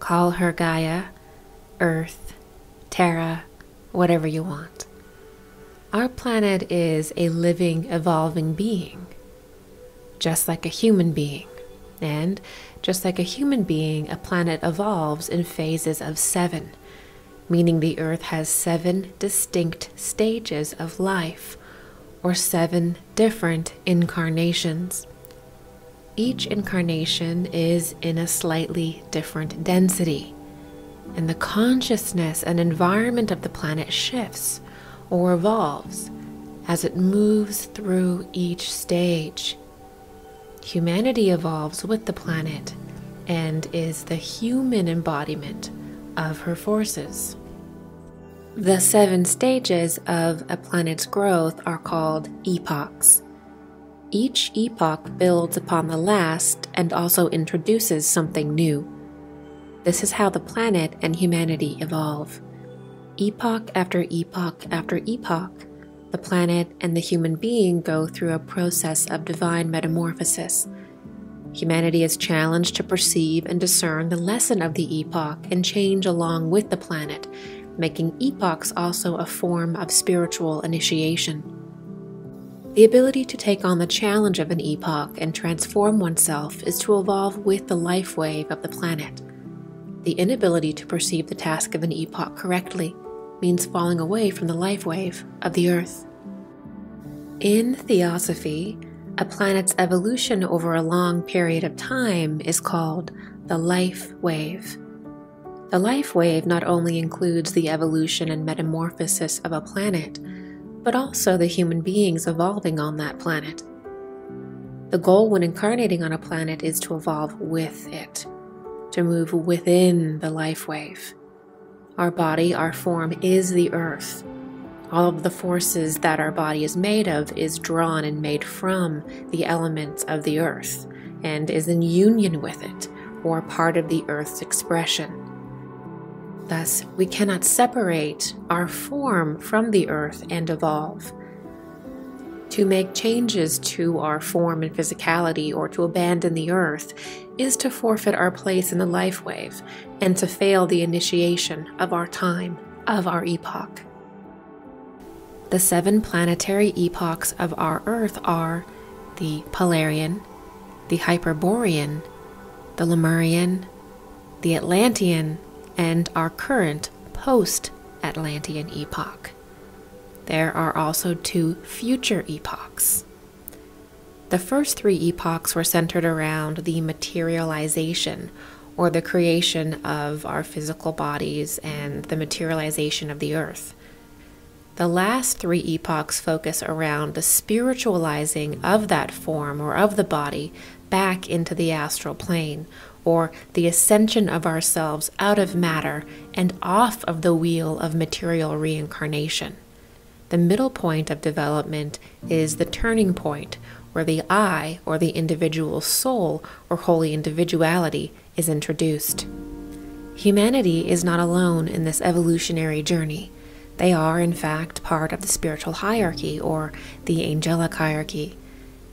Call her Gaia, Earth, Terra, whatever you want. Our planet is a living, evolving being, just like a human being. And just like a human being, a planet evolves in phases of seven, meaning the Earth has seven distinct stages of life, or seven different incarnations. Each incarnation is in a slightly different density, and the consciousness and environment of the planet shifts or evolves as it moves through each stage. Humanity evolves with the planet and is the human embodiment of her forces. The seven stages of a planet's growth are called epochs. Each epoch builds upon the last and also introduces something new. This is how the planet and humanity evolve. Epoch after epoch after epoch, the planet and the human being go through a process of divine metamorphosis. Humanity is challenged to perceive and discern the lesson of the epoch and change along with the planet, making epochs also a form of spiritual initiation. The ability to take on the challenge of an epoch and transform oneself is to evolve with the life wave of the planet. The inability to perceive the task of an epoch correctly means falling away from the life wave of the Earth. In Theosophy, a planet's evolution over a long period of time is called the life wave. The life wave not only includes the evolution and metamorphosis of a planet, but also the human beings evolving on that planet. The goal when incarnating on a planet is to evolve with it, to move within the life wave. Our body, our form, is the earth. All of the forces that our body is made of is drawn and made from the elements of the earth and is in union with it or part of the earth's expression. Thus, we cannot separate our form from the earth and evolve. To make changes to our form and physicality or to abandon the earth is to forfeit our place in the life wave and to fail the initiation of our time, of our epoch. The seven planetary epochs of our Earth are the Polarian, the Hyperborean, the Lemurian, the Atlantean, and our current post Atlantean epoch. There are also two future epochs. The first three epochs were centered around the materialization or the creation of our physical bodies and the materialization of the earth. The last three epochs focus around the spiritualizing of that form or of the body back into the astral plane, or the ascension of ourselves out of matter and off of the wheel of material reincarnation. The middle point of development is the turning point, where the I, or the individual soul, or holy individuality, is introduced. Humanity is not alone in this evolutionary journey. They are, in fact, part of the spiritual hierarchy, or the angelic hierarchy.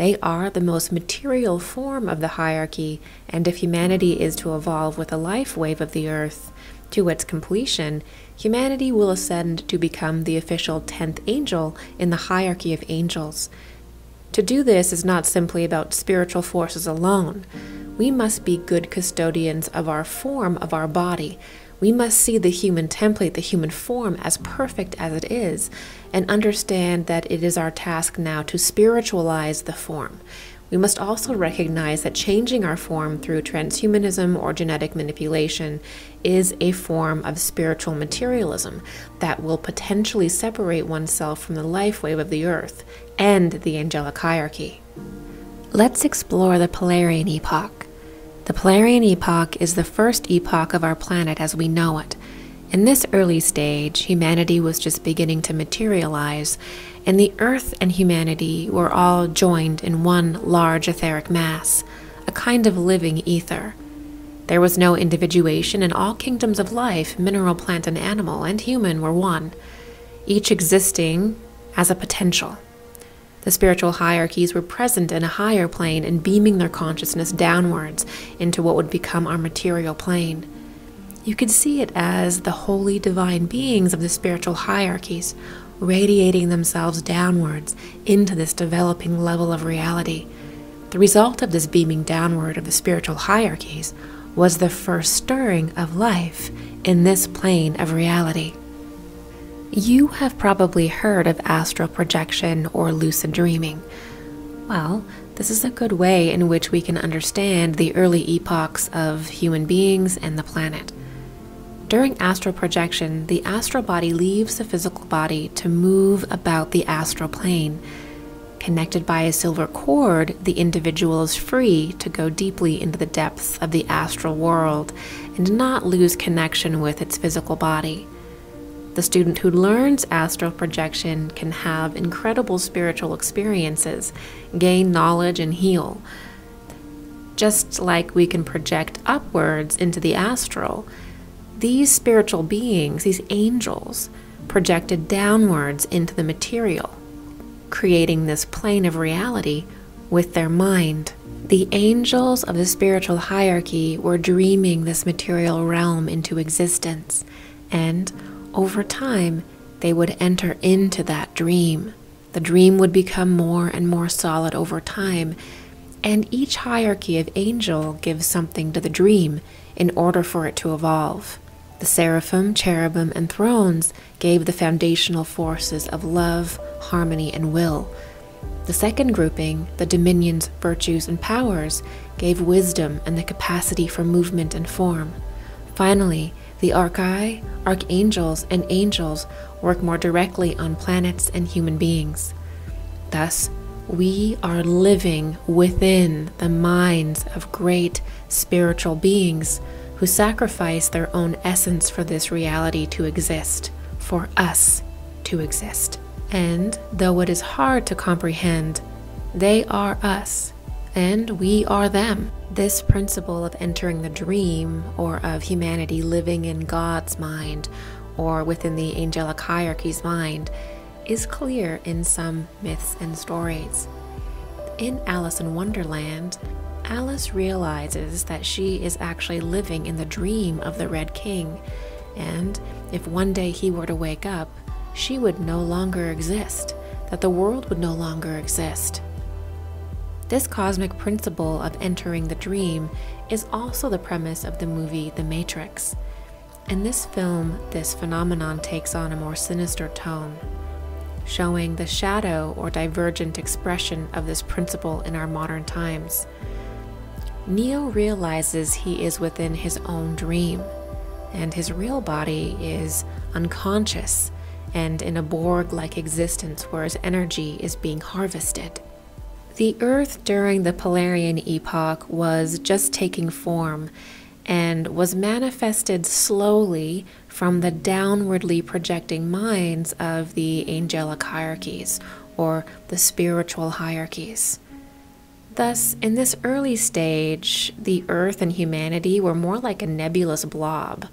They are the most material form of the hierarchy, and if humanity is to evolve with the life wave of the earth to its completion, humanity will ascend to become the official 10th angel in the hierarchy of angels. To do this is not simply about spiritual forces alone. We must be good custodians of our form, of our body. We must see the human template, the human form, as perfect as it is, and understand that it is our task now to spiritualize the form. We must also recognize that changing our form through transhumanism or genetic manipulation is a form of spiritual materialism that will potentially separate oneself from the life wave of the earth and the angelic hierarchy. Let's explore the Polarian epoch. The Polarian epoch is the first epoch of our planet as we know it. In this early stage, humanity was just beginning to materialize, and the earth and humanity were all joined in one large etheric mass, a kind of living ether. There was no individuation, and all kingdoms of life, mineral, plant, and animal, and human, were one, each existing as a potential. The spiritual hierarchies were present in a higher plane and beaming their consciousness downwards into what would become our material plane. You could see it as the holy divine beings of the spiritual hierarchies radiating themselves downwards into this developing level of reality. The result of this beaming downward of the spiritual hierarchies was the first stirring of life in this plane of reality. You have probably heard of astral projection or lucid dreaming. Well, this is a good way in which we can understand the early epochs of human beings and the planet. During astral projection, the astral body leaves the physical body to move about the astral plane. Connected by a silver cord, the individual is free to go deeply into the depths of the astral world and not lose connection with its physical body. The student who learns astral projection can have incredible spiritual experiences, gain knowledge, and heal. Just like we can project upwards into the astral, these spiritual beings, these angels, projected downwards into the material, creating this plane of reality with their mind. The angels of the spiritual hierarchy were dreaming this material realm into existence, and over time, they would enter into that dream. The dream would become more and more solid over time, and each hierarchy of angel gives something to the dream in order for it to evolve. The seraphim, cherubim, and thrones gave the foundational forces of love, harmony, and will. The second grouping, the dominions, virtues, and powers, gave wisdom and the capacity for movement and form. Finally, the archai, archangels, and angels work more directly on planets and human beings. Thus, we are living within the minds of great spiritual beings who sacrifice their own essence for this reality to exist, for us to exist. And though it is hard to comprehend, they are us and we are them. This principle of entering the dream, or of humanity living in God's mind, or within the angelic hierarchy's mind, is clear in some myths and stories. In Alice in Wonderland, Alice realizes that she is actually living in the dream of the Red King, and if one day he were to wake up, she would no longer exist, that the world would no longer exist. This cosmic principle of entering the dream is also the premise of the movie The Matrix. In this film, this phenomenon takes on a more sinister tone, showing the shadow or divergent expression of this principle in our modern times. Neo realizes he is within his own dream, and his real body is unconscious and in a Borg like existence where his energy is being harvested. The Earth during the Polarian epoch was just taking form and was manifested slowly from the downwardly projecting minds of the angelic hierarchies or the spiritual hierarchies. Thus, in this early stage, the Earth and humanity were more like a nebulous blob.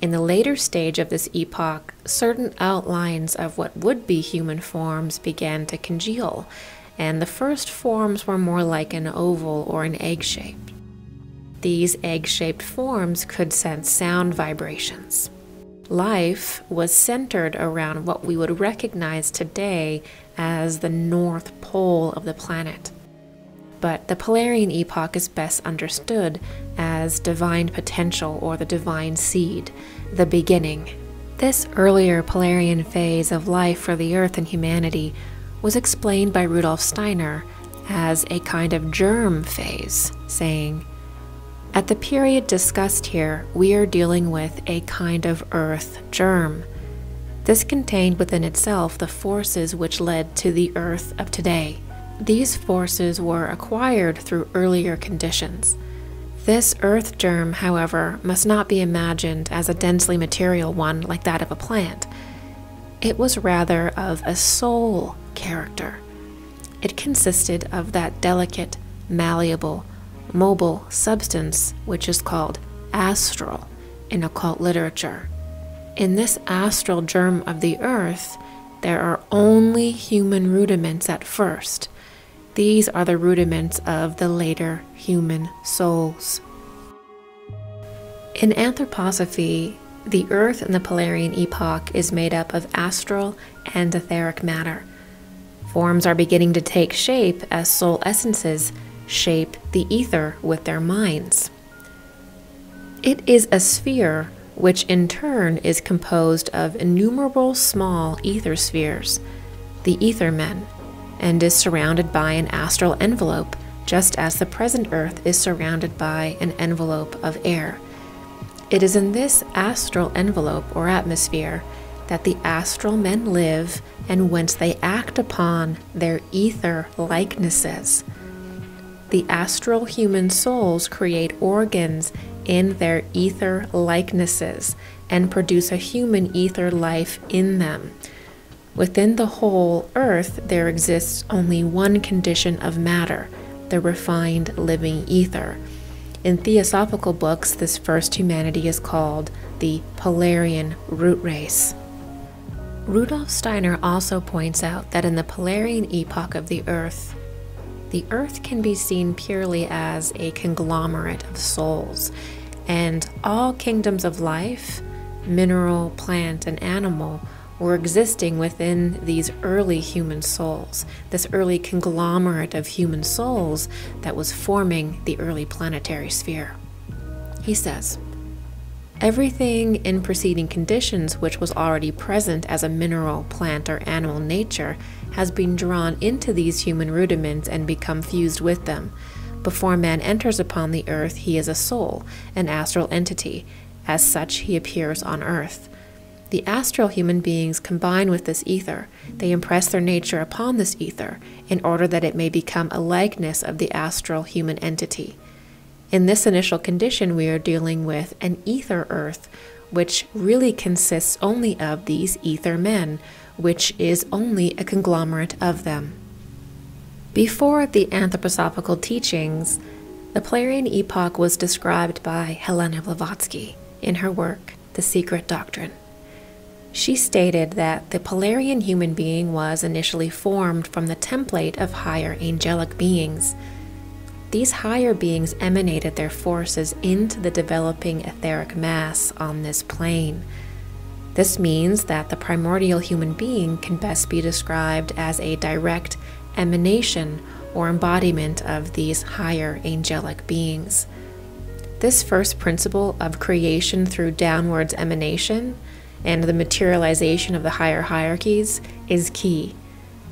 In the later stage of this epoch, certain outlines of what would be human forms began to congeal and the first forms were more like an oval or an egg shape. These egg shaped forms could sense sound vibrations. Life was centered around what we would recognize today as the North Pole of the planet. But the Polarian epoch is best understood as divine potential or the divine seed, the beginning. This earlier Polarian phase of life for the Earth and humanity was explained by Rudolf Steiner as a kind of germ phase, saying, At the period discussed here, we are dealing with a kind of earth germ. This contained within itself the forces which led to the earth of today. These forces were acquired through earlier conditions. This earth germ, however, must not be imagined as a densely material one like that of a plant. It was rather of a soul character. It consisted of that delicate, malleable, mobile substance which is called astral in occult literature. In this astral germ of the earth, there are only human rudiments at first. These are the rudiments of the later human souls. In anthroposophy, the Earth in the Polarian epoch is made up of astral and etheric matter. Forms are beginning to take shape as soul essences shape the ether with their minds. It is a sphere which in turn is composed of innumerable small ether spheres, the ether men, and is surrounded by an astral envelope, just as the present Earth is surrounded by an envelope of air. It is in this astral envelope or atmosphere that the astral men live and whence they act upon their ether likenesses. The astral human souls create organs in their ether likenesses and produce a human ether life in them. Within the whole earth, there exists only one condition of matter, the refined living ether. In theosophical books, this first humanity is called the Polarian root race. Rudolf Steiner also points out that in the Polarian epoch of the Earth, the Earth can be seen purely as a conglomerate of souls, and all kingdoms of life, mineral, plant, and animal, were existing within these early human souls, this early conglomerate of human souls that was forming the early planetary sphere. He says, Everything in preceding conditions which was already present as a mineral, plant, or animal nature has been drawn into these human rudiments and become fused with them. Before man enters upon the earth, he is a soul, an astral entity. As such, he appears on earth. The astral human beings combine with this ether. They impress their nature upon this ether in order that it may become a likeness of the astral human entity. In this initial condition, we are dealing with an ether earth, which really consists only of these ether men, which is only a conglomerate of them. Before the anthroposophical teachings, the Polarian epoch was described by Helena Blavatsky in her work, The Secret Doctrine. She stated that the Polarian human being was initially formed from the template of higher angelic beings. These higher beings emanated their forces into the developing etheric mass on this plane. This means that the primordial human being can best be described as a direct emanation or embodiment of these higher angelic beings. This first principle of creation through downwards emanation and the materialization of the higher hierarchies is key,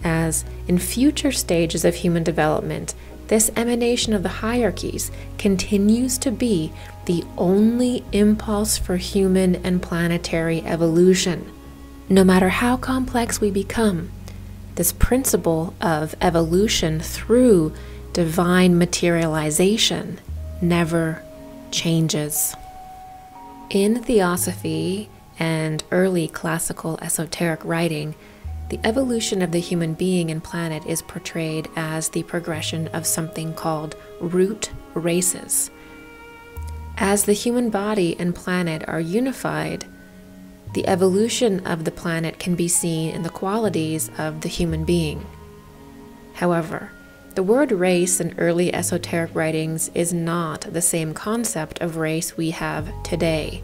as in future stages of human development, this emanation of the hierarchies continues to be the only impulse for human and planetary evolution. No matter how complex we become, this principle of evolution through divine materialization never changes. In Theosophy and early classical esoteric writing, the evolution of the human being and planet is portrayed as the progression of something called root races. As the human body and planet are unified, the evolution of the planet can be seen in the qualities of the human being. However, the word race in early esoteric writings is not the same concept of race we have today.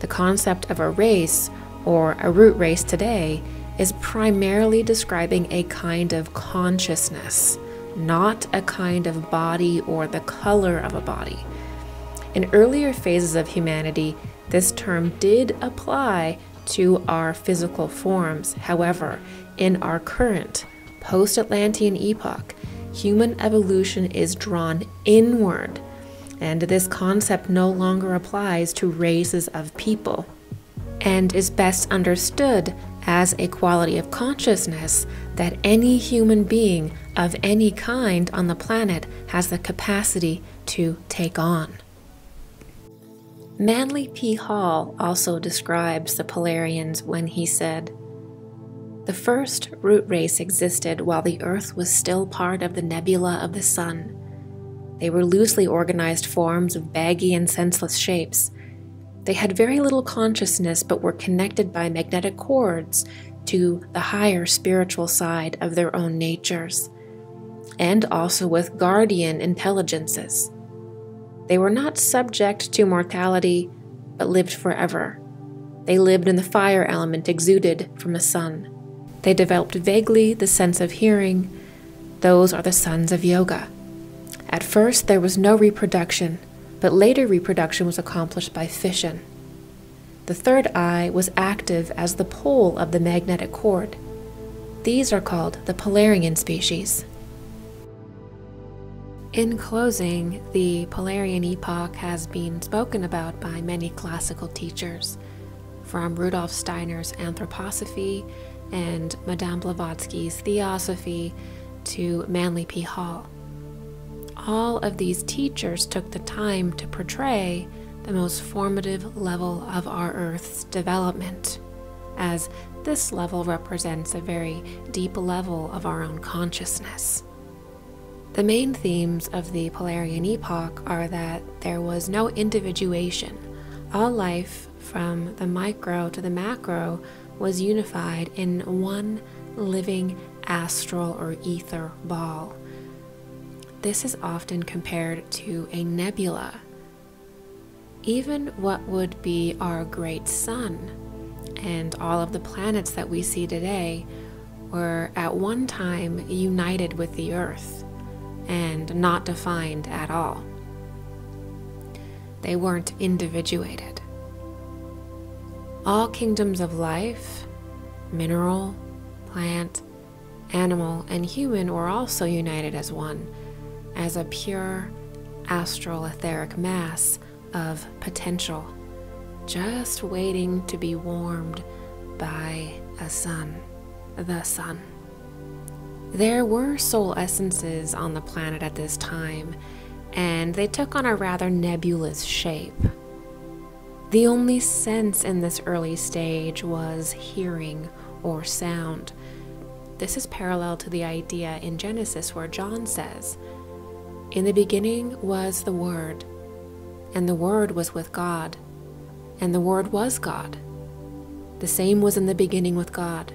The concept of a race, or a root race today, is primarily describing a kind of consciousness, not a kind of body or the color of a body. In earlier phases of humanity, this term did apply to our physical forms. However, in our current post Atlantean epoch, human evolution is drawn inward, and this concept no longer applies to races of people and is best understood as a quality of consciousness that any human being of any kind on the planet has the capacity to take on. Manly P. Hall also describes the Polarians when he said, The first root race existed while the Earth was still part of the nebula of the Sun. They were loosely organized forms of baggy and senseless shapes. They had very little consciousness but were connected by magnetic cords to the higher spiritual side of their own natures, and also with guardian intelligences. They were not subject to mortality, but lived forever. They lived in the fire element exuded from the sun. They developed vaguely the sense of hearing. Those are the sons of yoga. At first, there was no reproduction, but later reproduction was accomplished by fission. The third eye was active as the pole of the magnetic cord. These are called the Polarian species. In closing, the Polarian epoch has been spoken about by many classical teachers, from Rudolf Steiner's Anthroposophy and Madame Blavatsky's Theosophy to Manly P. Hall. All of these teachers took the time to portray the most formative level of our Earth's development, as this level represents a very deep level of our own consciousness. The main themes of the Polarian epoch are that there was no individuation. All life, from the micro to the macro, was unified in one living astral or ether ball. This is often compared to a nebula. Even what would be our great sun and all of the planets that we see today were at one time united with the earth and not defined at all. They weren't individuated. All kingdoms of life, mineral, plant, animal, and human were also united as one, as a pure astral etheric mass of potential just waiting to be warmed by a sun, the sun. There were soul essences on the planet at this time, and they took on a rather nebulous shape. The only sense in this early stage was hearing or sound. This is parallel to the idea in Genesis where John says, In the beginning was the Word, and the Word was with God and the Word was God. The same was in the beginning with God,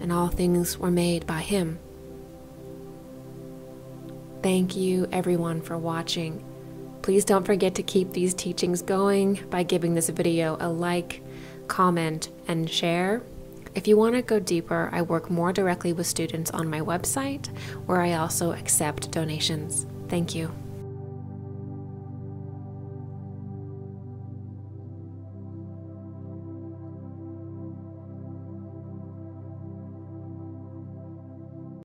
and all things were made by Him. Thank you, everyone, for watching. Please don't forget to keep these teachings going by giving this video a like, comment, and share. If you want to go deeper, I work more directly with students on my website, where I also accept donations. Thank you.